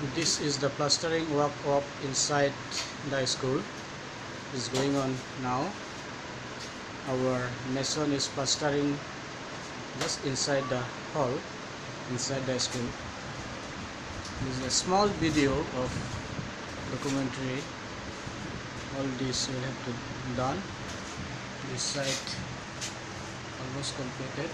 This is the plastering work of inside the school. is going on now. Our mason is plastering just inside the hall, inside the school. This is a small video of documentary. All this will have to done. This site almost completed.